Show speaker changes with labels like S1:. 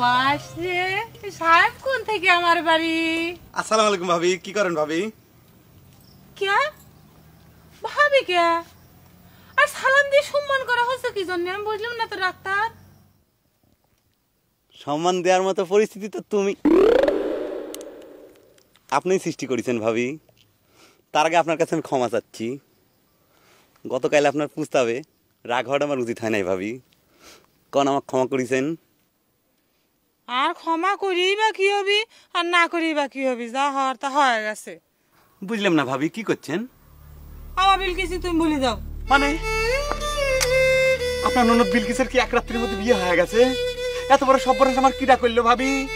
S1: রে সাহেব কোন থেকে আমার বাড়ি?
S2: আসসালামু আলাইকুম ভাবি কি করেন ভাবি?
S1: কে? ভাবি কে? আর সালাম দিয়ে সম্মান করা হচ্ছে কি জন্য? আমি বুঝলাম না তো ডাক্তার।
S2: সম্মান দেওয়ার মতো পরিস্থিতি তো তুমি আপনিই সৃষ্টি করেছেন ভাবি। তার আগে আপনার কাছে আমি ক্ষমা চাচ্ছি। গতকাল আপনার প্রস্তাবে রাগ হওয়াটা আমার উচিত হয় নাই ভাবি। কন আমাকে ক্ষমা করেছেন?
S1: আর ক্ষমা করি বা কি হবি আর না করি বা কি হবি? যা হওয়ার তা হয়ে গেছে।
S2: বুঝলাম না ভাবি কি করছেন?
S1: আমার বিল কিছু তুমি বলে দাও।
S2: মানে? আপনার ননদ বিলকিসের কি এক রাত্রির মধ্যে বিয়ে হয়ে গেছে? এত বড় সব্বনাশ আমার কিরা করল ভাবি।